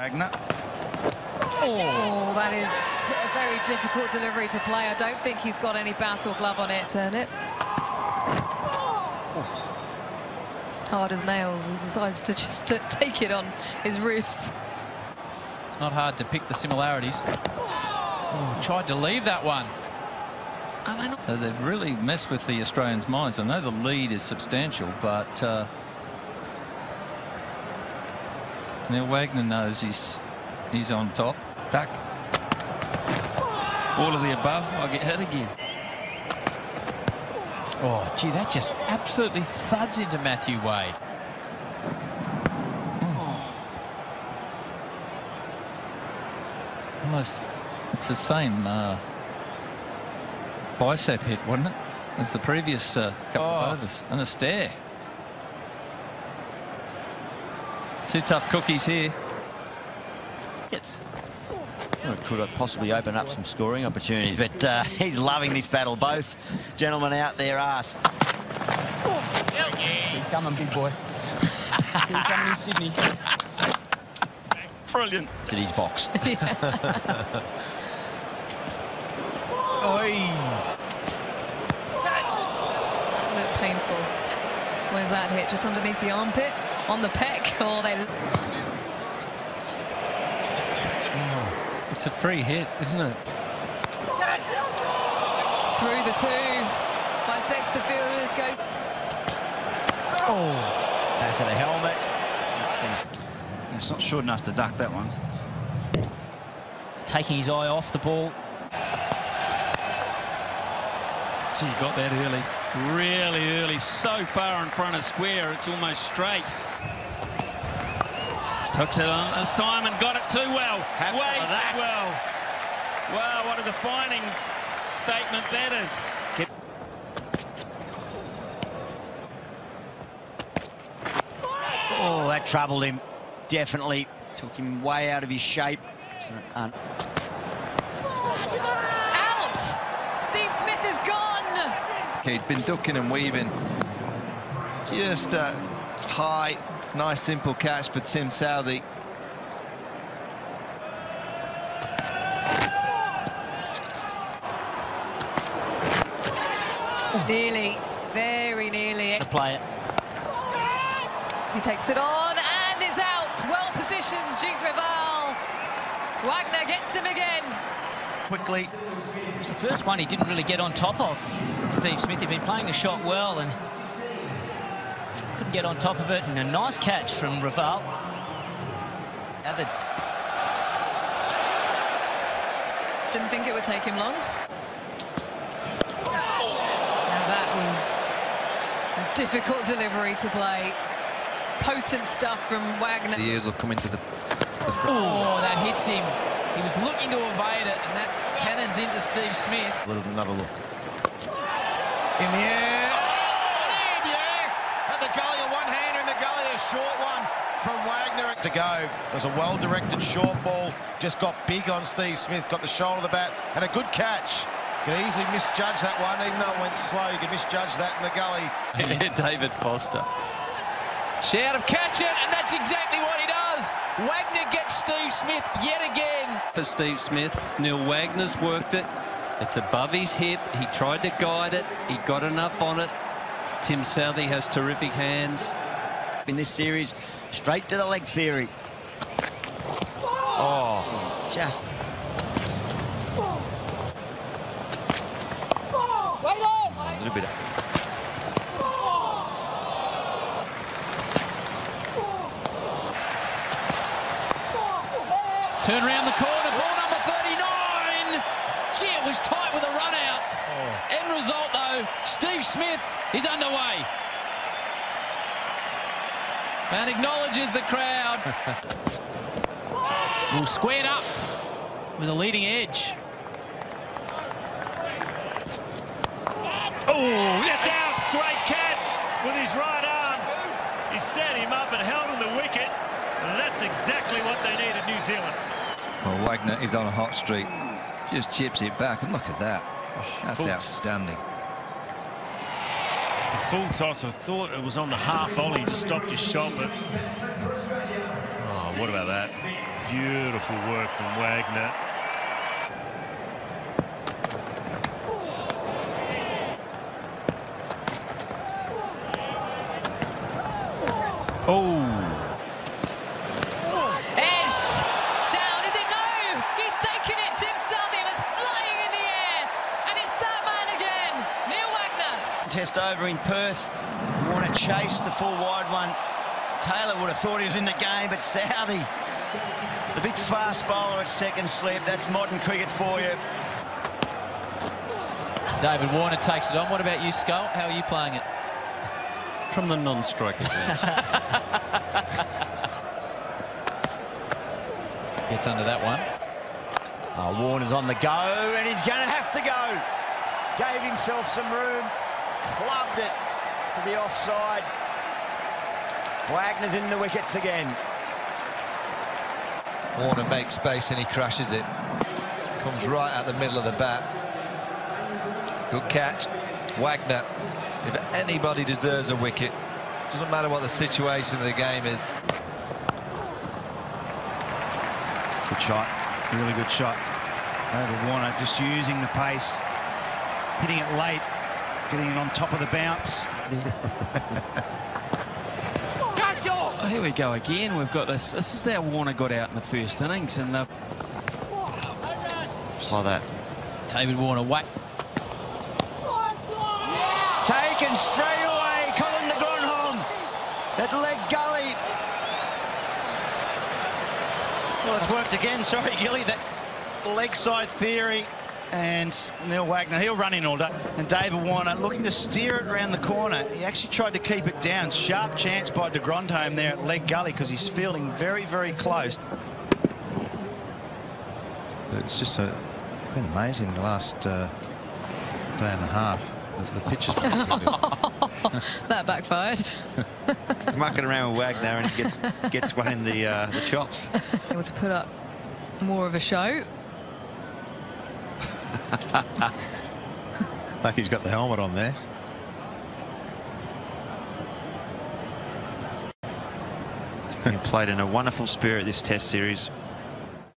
Wagner. Oh, that is a very difficult delivery to play. I don't think he's got any bat or glove on it. Turn it. Hard as nails. He decides to just to take it on his ribs. It's not hard to pick the similarities. Oh, tried to leave that one. So they've really messed with the Australians' minds. I know the lead is substantial, but uh, Neil Wagner knows he's he's on top. Duck. All of the above, I get hit again. Oh, gee, that just absolutely thuds into Matthew Wade. Almost, it's the same uh, bicep hit, wasn't it, as the previous uh, couple Oh. of overs, and a stare. Two tough cookies here. It's well, it could possibly open up some scoring opportunities, but uh, he's loving this battle. Both gentlemen out there are. Keep coming, big boy. Keep coming in Sydney. Brilliant. to his box. Oi! Look painful. Where's that hit? Just underneath the armpit? On the pec? Oh, they... It's a free hit, isn't it? Through the two. By Sexton Fielders go Oh, Back of the helmet. It's not short enough to duck that one. Taking his eye off the ball. Gee, you got that early. Really early. So far in front of square, it's almost straight. Took it on this time and got it too well. Have some Way of that. too well. Wow, what a defining statement that is. Oh, that troubled him. Definitely took him way out of his shape. So, uh, out. Steve Smith is gone. He'd been ducking and weaving. Just a high, nice, simple catch for Tim Southee. Nearly, very nearly. To play it. He takes it on and it's out. Well positioned, Duke Raval. Wagner gets him again. Quickly, It was the first one he didn't really get on top of. Steve Smith, he'd been playing the shot well and couldn't get on top of it. And a nice catch from Raval. now the Didn't think it would take him long. Now that was a difficult delivery to play. Potent stuff from Wagner. the ears will come into the, the front. Oh, that hits him. He was looking to evade it, and that cannons into Steve Smith. A little another look. In the air. Oh, in, yes! At the gully, a one-hander in the gully, a short one from Wagner to go. It was a well-directed short ball, just got big on Steve Smith, got the shoulder of the bat, and a good catch. Could easily misjudge that one, even though it went slow. You could misjudge that in the gully. David Foster. Shout of catch it, and that's exactly what he does. Wagner gets Steve Smith yet again. For Steve Smith, Neil Wagner's worked it. It's above his hip. He tried to guide it. He got enough on it. Tim Southee has terrific hands. In this series, straight to the leg theory. Oh, just a little bit. Turn around the corner, ball number 39. Gee, it was tight with a run out. Oh. End result, though, Steve Smith is underway. And acknowledges the crowd. Well, squared up with a leading edge. Oh, that's out. Great catch with his right arm. He set him up and held him the wicket. And that's exactly what they need at New Zealand. Well, Wagner is on a hot streak. Just chips it back, and look at that. That's full- outstanding. The full toss, I thought it was on the half volley to stop his shot, but... Oh, what about that? Beautiful work from Wagner. Oh. Over in Perth. Warner chased the full wide one. Taylor would have thought he was in the game, but Southee, the big fast bowler at second slip. That's modern cricket for you. David Warner takes it on. What about you, Skull? How are you playing it? From the non-striker. Gets under that one. Oh, Warner's on the go, and he's going to have to go. Gave himself some room, clubbed it to the offside. Wagner's in the wickets again. Warner makes space and he crashes it. Comes right at the middle of the bat. Good catch. Wagner, if anybody deserves a wicket, doesn't matter what the situation of the game is. Good shot. Really good shot. Over Warner, just using the pace, hitting it late, getting it on top of the bounce. Oh, here we go again. We've got this. This is how Warner got out in the first innings, and they've Like that. David Warner, whack. Taken straight away, Colin de Grandhomme at leg gully. Well, it's worked again. Sorry, Gilly. That leg side theory. And Neil Wagner, he'll run in all day. And David Warner looking to steer it around the corner. He actually tried to keep it down. Sharp chance by de Grandhomme there at leg gully because he's fielding very, very close. It's just a, been amazing the last uh, day and a half. The, the pitch has That backfired. Mucking around with Wagner and he gets gets one in the uh, the chops. Able to put up more of a show. like he's got the helmet on there. He played in a wonderful spirit this Test series.